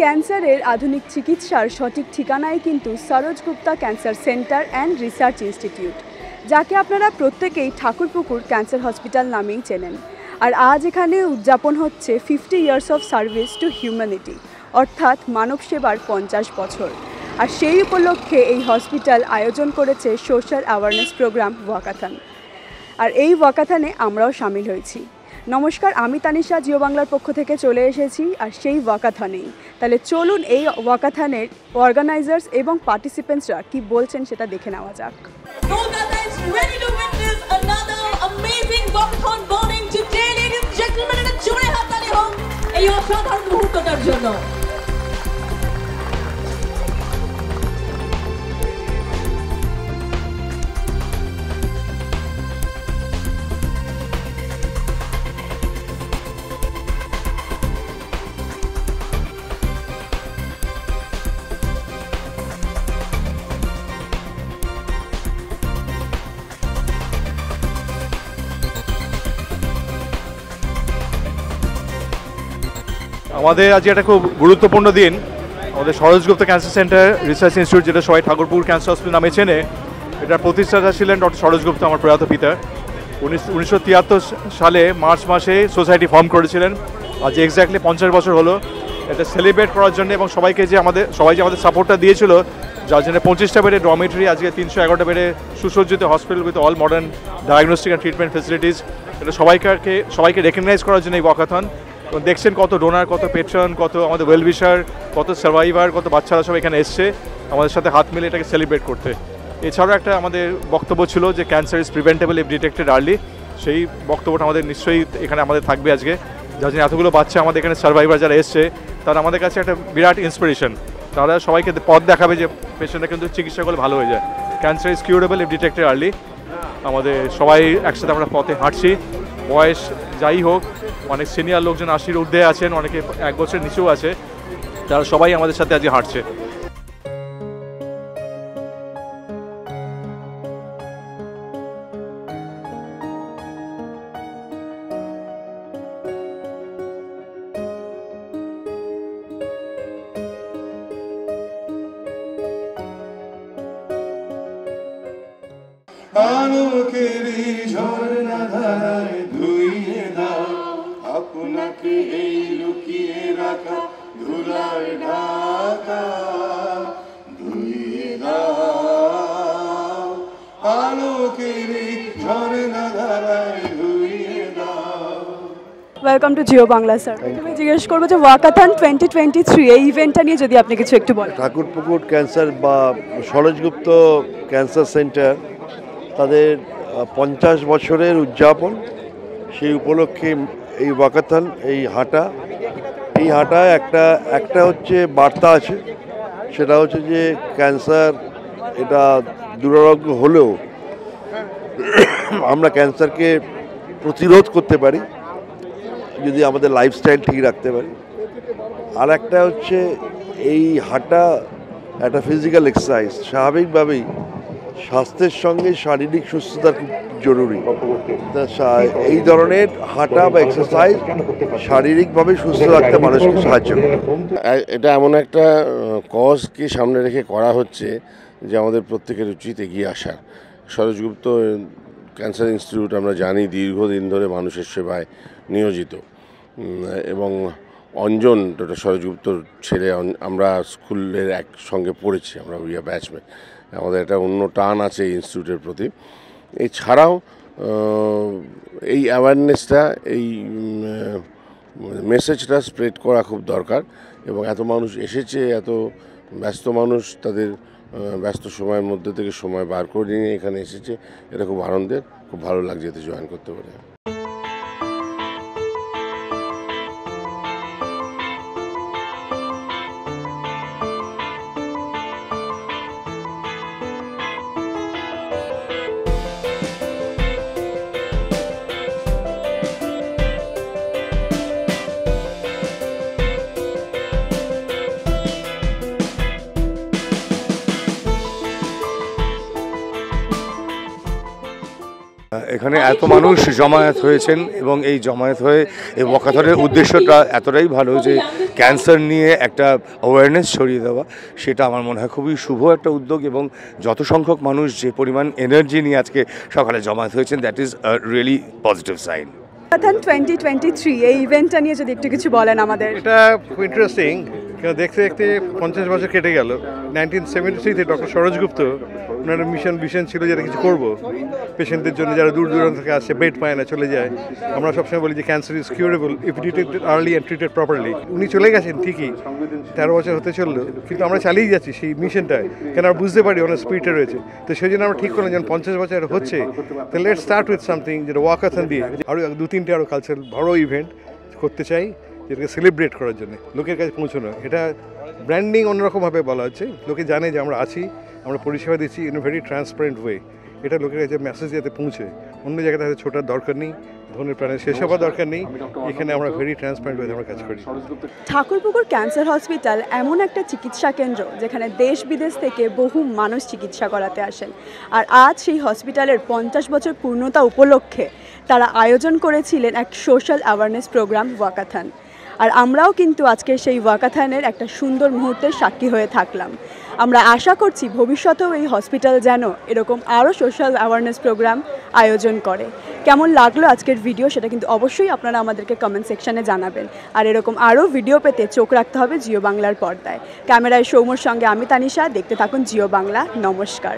ক্যান্সারের আধুনিক চিকিৎসার সঠিক ঠিকানায় কিন্তু Saroj Gupta cancer centre and research institute, যাকে আপনারা প্রত্যেকেই ঠাকুরপুকুর ক্যান্সার হসপিটাল নামেই চেনেন। আর আজ এখানে উদযাপন হচ্ছে fifty years of service to humanity, অর্থাৎ মানব সেবার পঞ্চাশ বছর। আর সেই উপলক্ষে এই হসপিটাল আয়োজন করেছে সোশ্যাল অ্যাওয়ারনেস প্রোগ্রাম ওয়াকাথান। আর এই ওয়াকাথানে আমরাও সামিল হয়েছি। নমস্কার, আমি তানিশা জিও বাংলার পক্ষ থেকে চলে এসেছি আর সেই ওয়াকাথানেই তাহলে চলুন এই ওয়াকাথানের অর্গানাইজার্স এবং পার্টিসিপেন্টসরা কি বলছেন সেটা দেখে নেওয়া যাক। To আমাদের আজকে একটা খুব গুরুত্বপূর্ণ দিন। আমাদের Saroj Gupta cancer centre research institute, যেটা সবাই ঠাকুরপুর ক্যান্সার হসপিটাল নামে চেনে, এটার প্রতিষ্ঠাতা ছিলেন ডক্টর সরোজগুপ্ত আমার প্রয়াত পিতা। উনিশশো তিয়াত্তর সালে মার্চ মাসে সোসাইটি ফর্ম করেছিলেন। আজ এক্স্যাক্টলি পঞ্চাশ বছর হলো। এটা সেলিব্রেট করার জন্য এবং সবাইকে যে আমাদের সবাই যে আমাদের সাপোর্টটা দিয়েছিল, যার জন্য পঁচিশটা বেডে ডরমেটরি, আজকে তিনশো এগারোটা বেডে সুসজ্জিত hospital with all modern diagnostic and treatment facilities এটা সবাইকে সবাইকে রেকগনাইজ করার জন্য এই ওয়াকাথন। দেখছেন কত ডোনার কত পেট্রন কত আমাদের ওয়েলবিশার কত সার্ভাইভার কত বাচ্চারা সব এখানে এসছে। আমাদের সাথে হাত মিলে এটাকে সেলিব্রেট করতে। এছাড়াও একটা আমাদের বক্তব্য ছিল যে cancer is preventable if detected early সেই বক্তব্যটা আমাদের নিশ্চয়ই এখানে আমাদের থাকবে আজকে। যার জন্য এতগুলো বাচ্চা আমাদের এখানে সার্ভাইভার যারা এসছে, তারা আমাদের কাছে একটা বিরাট ইন্সপিরেশন তারা সবাইকে পথ দেখাবে যে পেশেন্টটা কিন্তু চিকিৎসা করলে ভালো হয়ে যায়। Cancer is curable if detected early আমাদের সবাই একসাথে আমরা পথে হাঁটছি। বয়স যাই হোক, অনেক সিনিয়র লোকজন আশির ঊর্ধ্বে আছেন, অনেকে এক বছর নিচেও আছে, তারা সবাই আমাদের সাথে আজকে হাঁটছে। ঝর্ণা ধারায় welcome to Jio Bangla sir প্রথমে জিজ্ঞেস করব যে ওয়াকাথান টোয়েন্টি টোয়েন্টি থ্রি এই ইভেন্টটা নিয়ে যদি আপনি কিছু একটু বলেন। ঠাকুরপুকুর ক্যান্সার বা সরোজগুপ্ত ক্যান্সার সেন্টার তাদের পঞ্চাশ বছরের উদযাপন সেই উপলক্ষে এই ওয়াকাথান এই হাঁটা এই হাঁটায় একটা একটা হচ্ছে বার্তা আছে সেটা হচ্ছে যে ক্যান্সার এটা দুরারোগ্য হলেও আমরা ক্যান্সারকে প্রতিরোধ করতে পারি। যদি আমাদের লাইফস্টাইল ঠিক রাখতে পারি। আর একটা হচ্ছে এই হাঁটা একটা ফিজিক্যাল এক্সারসাইজ স্বাভাবিকভাবেই স্বাস্থ্যের সঙ্গে শারীরিক সুস্থতা খুব জরুরি। এই ধরনের হাঁটা বা এক্সারসাইজ শারীরিকভাবে সুস্থ রাখতে মানুষকে সাহায্য করে। এটা এমন একটা কজকে সামনে রেখে করা হচ্ছে যে আমাদের প্রত্যেকের উচিত এগিয়ে আসার। সরোজগুপ্ত ক্যান্সার ইনস্টিটিউট আমরা জানি দীর্ঘদিন ধরে মানুষের সেবায় নিয়োজিত। এবং অঞ্জন এটা সরোজগুপ্তর ছেলে আমরা স্কুলের একসঙ্গে পড়েছি, আমরা উইয়া ব্যাচমেট। আমাদের একটা অন্য টান আছে ইনস্টিটিউটের প্রতি। এছাড়াও এই অ্যাওয়ারনেসটা এই মেসেজটা স্প্রেড করা খুব দরকার এবং এত মানুষ এসেছে, এত ব্যস্ত মানুষ তাদের ব্যস্ত সময়ের মধ্যে থেকে সময় বার করে নিয়ে এখানে এসেছে। এটা খুব আনন্দের, খুব ভালো লাগছে এতে জয়েন করতে পারে। এখানে এত মানুষ জমায়েত হয়েছেন এবং এই জমায়েত হয়ে এই ওয়াকাথনের উদ্দেশ্যটা এতটাই ভালো যে ক্যান্সার নিয়ে একটা অ্যাওয়ারনেস ছড়িয়ে দেওয়া সেটা আমার মনে হয় খুবই শুভ একটা উদ্যোগ এবং যত সংখ্যক মানুষ যে পরিমাণ এনার্জি নিয়ে আজকে সকালে জমায়েত হয়েছেন that is really positive sign twenty twenty three এই ইভেন্টটা নিয়ে যদি একটু কিছু বলেন আমাদের। এটা খুব ইন্টারেস্টিং কেন দেখতে দেখতে পঞ্চাশ বছর কেটে গেল। নাইনটিন সেভেন্টি থ্রিতে ডক্টর সরোজগুপ্ত ওনার মিশন ভিশন ছিল যেটা কিছু করব। পেশেন্টদের জন্য যারা দূর দূরান্ত থেকে আসে বেড পায় না, চলে যায়। আমরা সবসময় বলি যে cancer is curable if detected early and treated properly উনি চলে গেছেন ঠিকই, তেরো বছর হতে চলল, কিন্তু আমরা চালিয়ে যাচ্ছি সেই মিশনটায় কেন আমরা বুঝতে পারি ওনার স্পিডটা রয়েছে। তো সেই জন্য আমরা ঠিক করলাম যখন পঞ্চাশ বছর হচ্ছে, তো লেট স্টার্ট উইথ সামথিং যেটা ওয়াকাথন দিয়ে আরও দু তিনটে আরও কালচারাল বড় ইভেন্ট করতে চাই। যেটাকে সেলিব্রেট করার জন্য লোকের কাছে পৌঁছানো। এটা ব্র্যান্ডিং অন্যরকমভাবে বলা হচ্ছে। লোকে জানে যে আমরা আছি আমরা পরিষেবা দিচ্ছি ইন ভেরি ট্রান্সপারেন্ট ওয়ে এটা লোকের কাছে মেসেজ যাতে পৌঁছে। অন্য জায়গাতে হয়তো ছোটার দরকার নেই ধনের প্রাণের শেষ হওয়ার দরকার নেই। এখানে আমরা ভেরি ট্রান্সপারেন্ট ওয়ে আমরা কাজ করি। ঠাকুরপুকুর ক্যান্সার হসপিটাল এমন একটা চিকিৎসা কেন্দ্র যেখানে দেশ বিদেশ থেকে বহু মানুষ চিকিৎসা করাতে আসেন। আর আজ সেই হসপিটালের পঞ্চাশ বছর পূর্ণতা উপলক্ষে তারা আয়োজন করেছিলেন এক সোশ্যাল অ্যাওয়ারনেস প্রোগ্রাম ওয়াকাথান। আর আমরাও কিন্তু আজকের সেই ওয়াকাথানের একটা সুন্দর মুহূর্তের সাক্ষী হয়ে থাকলাম। আমরা আশা করছি ভবিষ্যতেও এই হসপিটাল যেন এরকম আরও সোশ্যাল অ্যাওয়ারনেস প্রোগ্রাম আয়োজন করে। কেমন লাগল আজকের ভিডিও সেটা কিন্তু অবশ্যই আপনারা আমাদেরকে কমেন্ট সেকশানে জানাবেন। আর এরকম আরও ভিডিও পেতে চোখ রাখতে হবে জিও বাংলার পর্দায়। ক্যামেরায় সৌম্যর সঙ্গে আমি তানিশা, দেখতে থাকুন জিও বাংলা। নমস্কার।